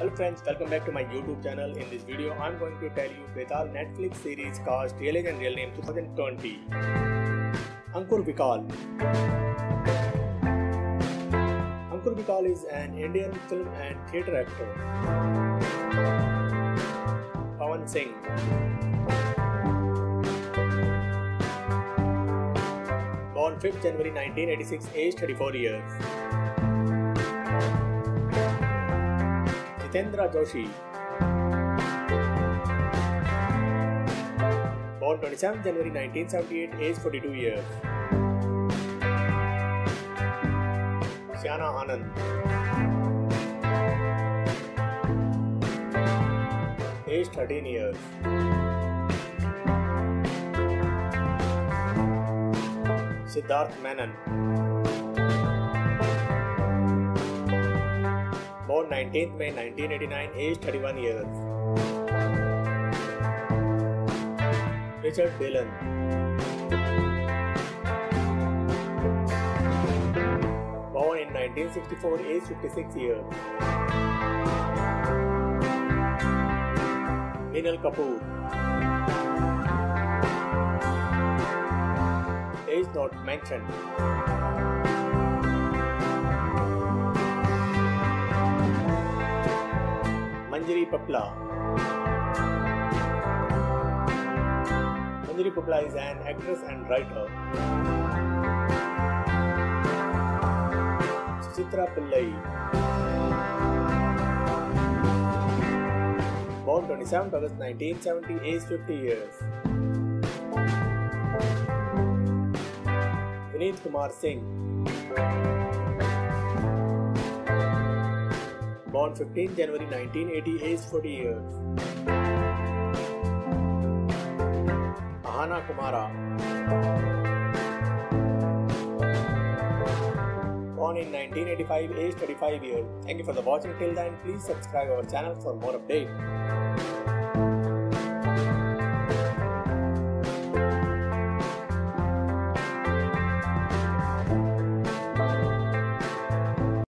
Hello friends, welcome back to my YouTube channel. In this video, I'm going to tell you Betaal Netflix series cast Real Age and Real Name 2020. Ankur Vikal Ankur Vikal is an Indian film and theatre actor. Pawan Singh Born 5th January 1986, age 34 years. Jitendra Joshi. Born 27 January 1978, age 42 years. Shyana Anand. Age 13 years. Siddharth Menon. 19th May 1989, age 31 years. Richard Dillon. Born in 1964, age 56 years. Minal Kapoor. Age not mentioned. Pupala. Manjiri Pupala is an actress and writer. Chitra Pillai. Born 27 August 1970, age 50 years. Vineet Kumar Singh. Born 15 January 1980, age 40 years. Aahana Kumra. Born in 1985, age 35 years. Thank you for the watching till then. Please subscribe our channel for more updates.